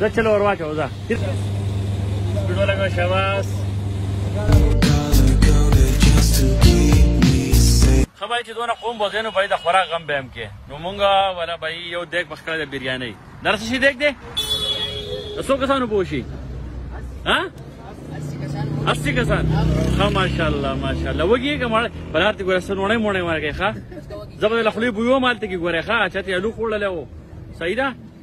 زه چلو ور واچو زه ویډیو لګا شاباس خبر چې دونه قوم بوځي نو باید خورا غم به هم کې نو مونږه ولا به یو دیګ بخکړه د بریاني درس شي دیګ دی څو کسانو پوشي ها 80 کسان ها ماشاءالله ماشاءالله وګي کومه بلارتي ګوره سنونه مونږه ورګه ښا زبر له خلی بو یو مالته کې ګوره ښا چاته الو خوړلې وو صحیح ده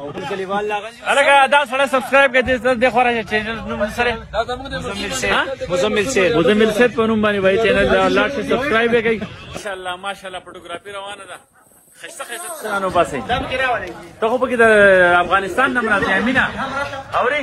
الګا دا سره سبسکرایب کړئ چې د خورا چینل نوم سره مزمل سید مزمل سید مزمل سید په نوم باندې وای چینل دا الله چې سبسکرایب کړئ ان شاء الله ماشاءالله فوټوګرافي روانه ده خسته خسته سنانو باسي ته خو پکې د افغانستان نمرات امینه اوري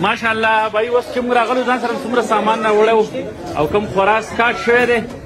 ماشاءالله بای وس چې موږ راغلو ځان سره څومره سامان راوړو او کم خراس کاټ شوی دی